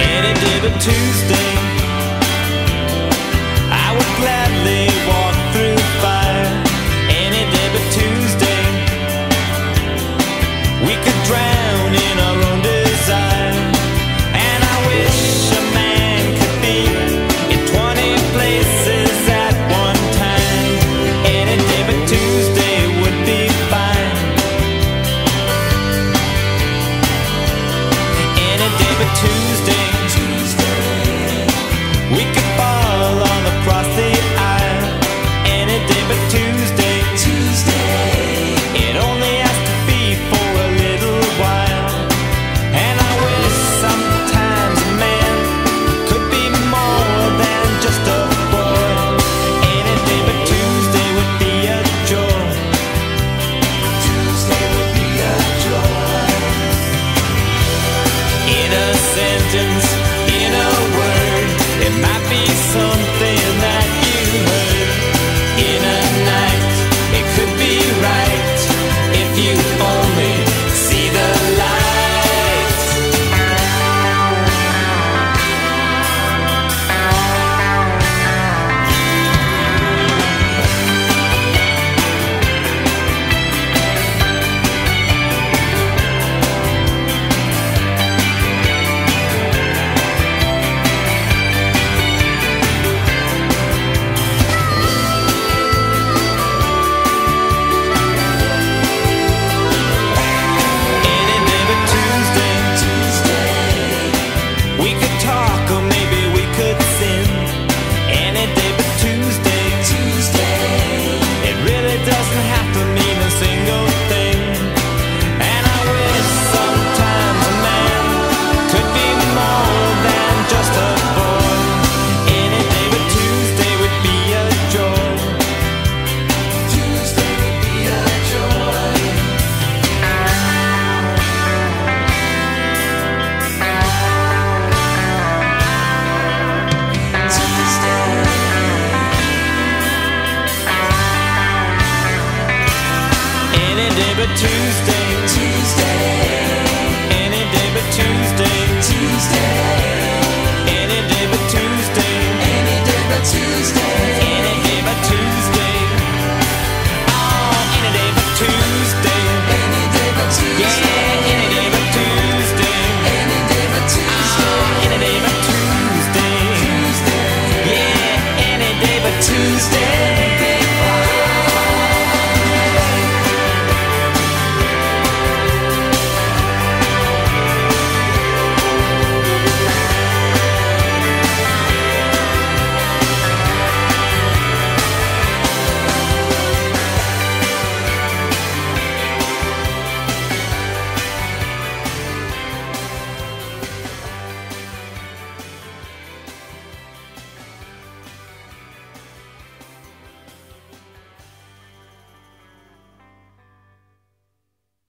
Any day but Tuesday, Tuesday.